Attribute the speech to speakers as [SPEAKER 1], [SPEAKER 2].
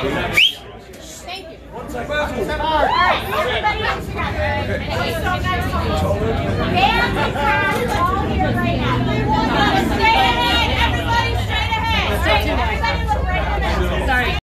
[SPEAKER 1] Thank you. One second. All right, everybody else together.